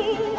me.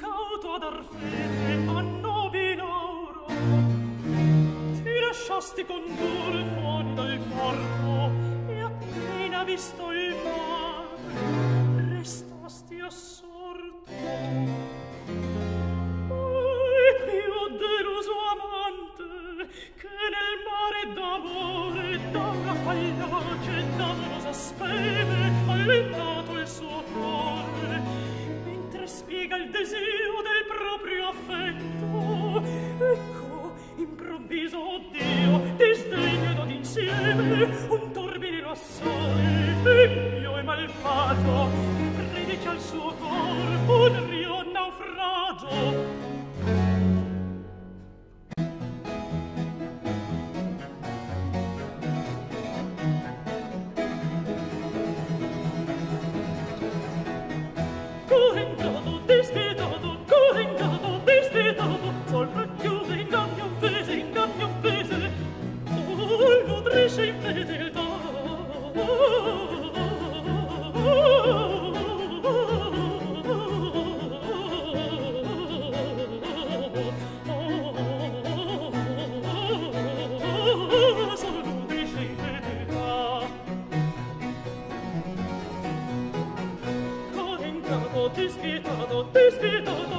incaut oder fede a nobile auro ti lasciasti condurre fuori dal corpo e appena visto il mare restasti assorto. E più deluso amante che nel mare d'amore da una fallace e d'amorosa speme ha il suo cuore. Mentre spiega il desiderio viso o Dio ti stringono d'insieme un turbidino assale, e mio e malfagio predice al suo corpo un still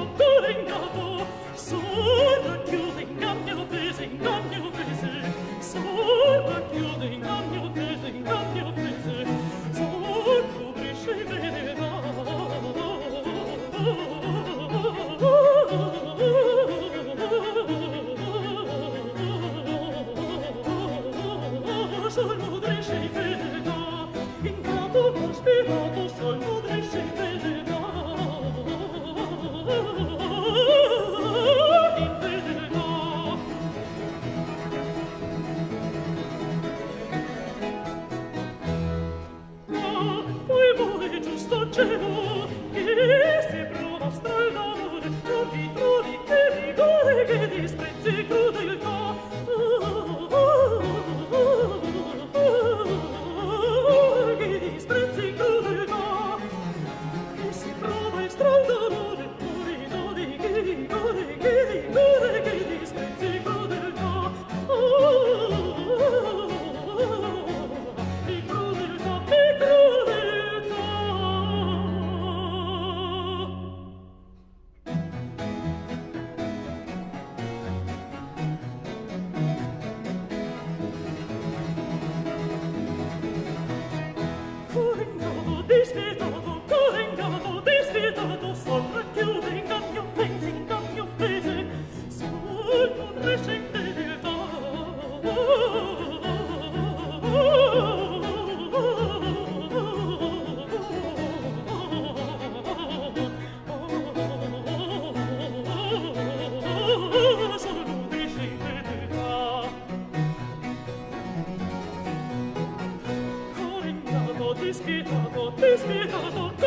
disperato oh, oh, oh, disperato